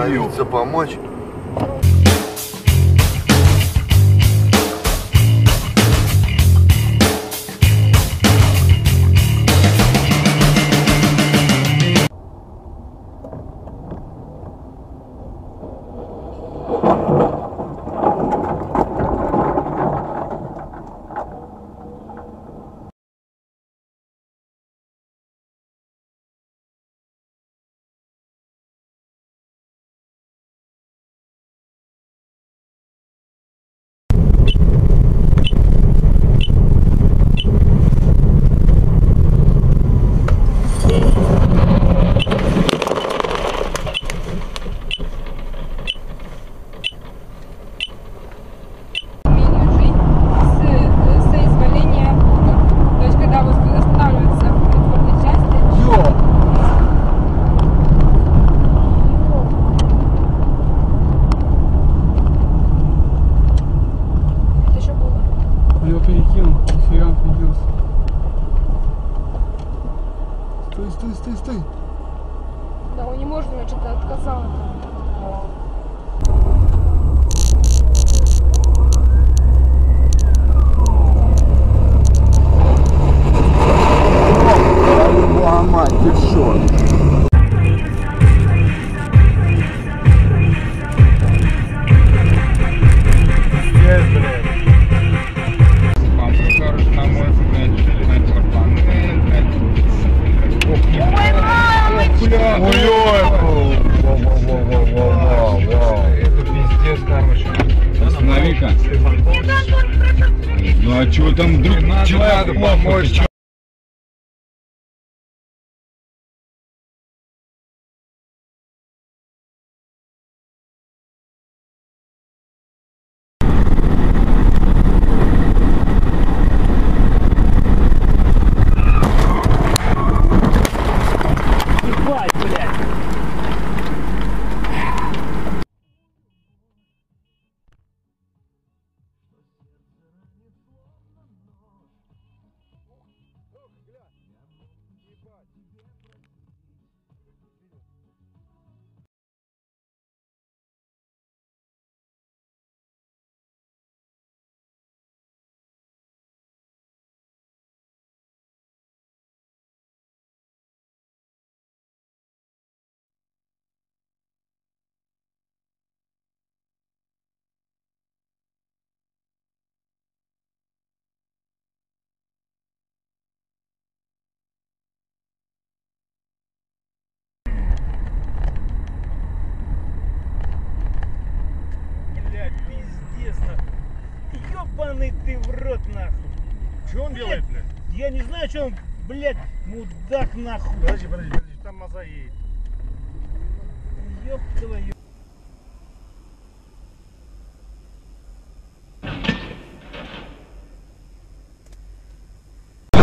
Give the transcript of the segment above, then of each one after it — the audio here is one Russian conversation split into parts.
остановиться, помочь? Перекинул, нифига он прибился. Стой, стой, стой, стой. Да, он не может, у него что-то. А чего там вдруг человек помочь? Блядь, Ёбаный ты в рот, нахуй. Что он делает, блядь? Я не знаю, что он, блядь, мудак, нахуй. Подожди, подожди, подожди, там маза едет. Ёб твою.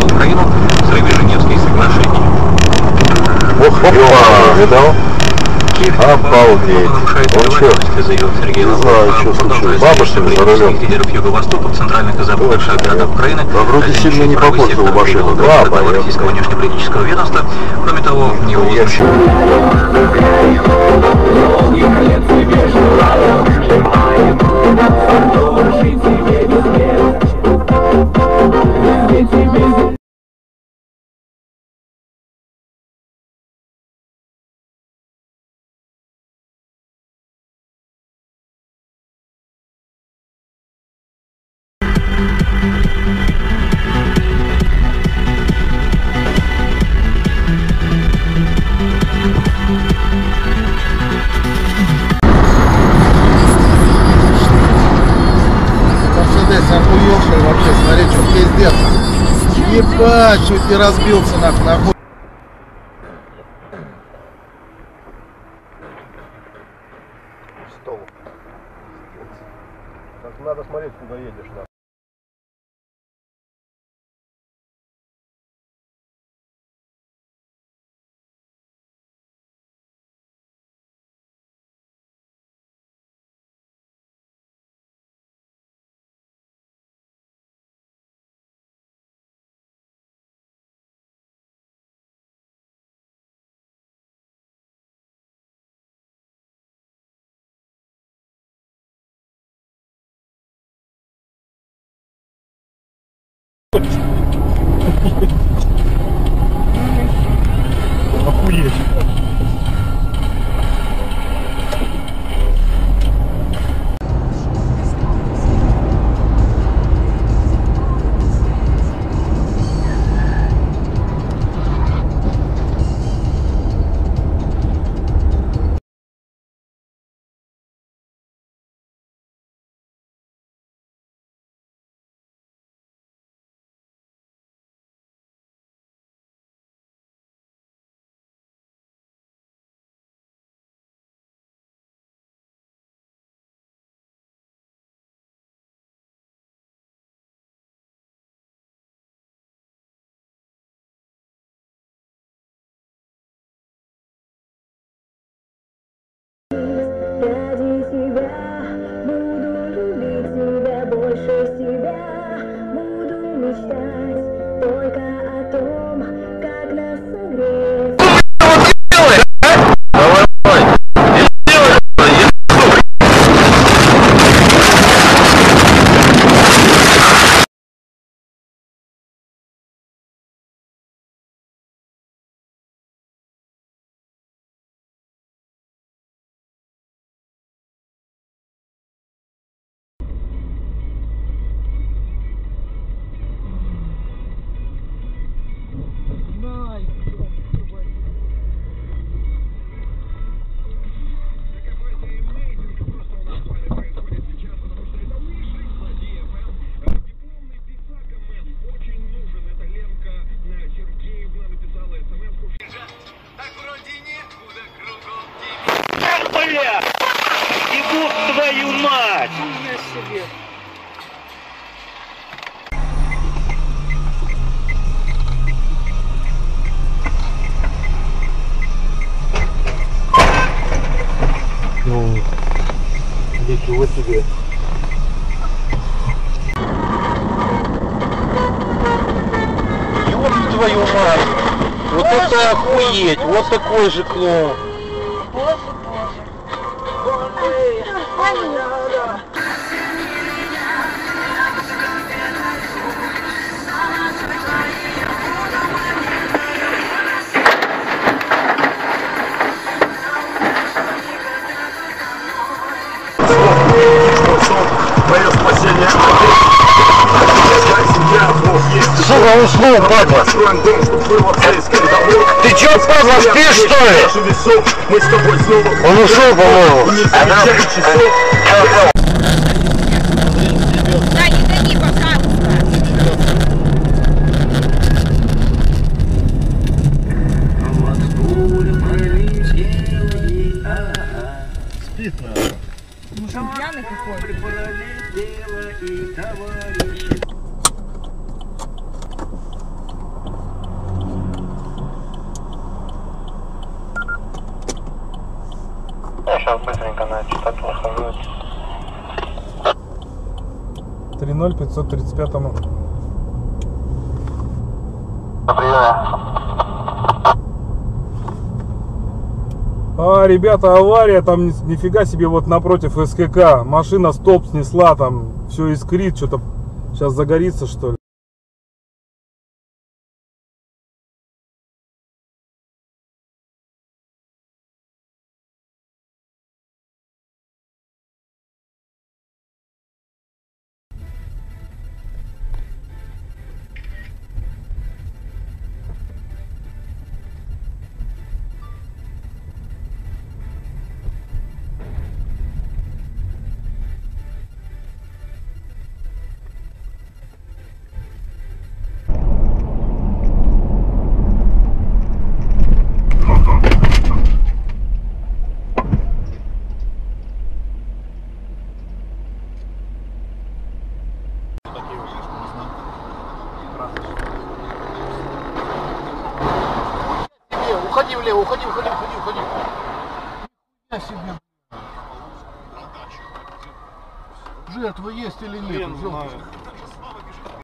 Украину взрыве Женевских соглашений. Ох, опа, видал? Обалдеть. Он договоренности, заявил Сергей Не знаю, продолжая случилось. Бабушка за рулем. политических лидеров Юго-Востока в центральных и западных городах Украины. Да вроде сильно не похож на машину. привел Да, российского внешнеполитического ведомства. Кроме того, его Охуевший вообще, смотри, что пиздец. Ебать, чуть не разбился нахуй, Охуеть. Бля! Ебут твою мать! Ничего себе. Ёб твою мать! Вот это охуеть! Вот такой же клоун! Сука, уснул, падла! Ты чё, падла, спишь, что ли? Он ушел, по-моему. пожалуйста. Может, он пьяный какой? Я сейчас быстренько на частоту схожу. 3.0 535 На приеме. А, ребята, авария, там ни- нифига себе вот напротив СКК. Машина стоп снесла, там все искрит, что-то сейчас загорится, что ли. Уходи влево, уходи, уходи, уходи, уходи. Я себе. Жертва есть или нет? Знает.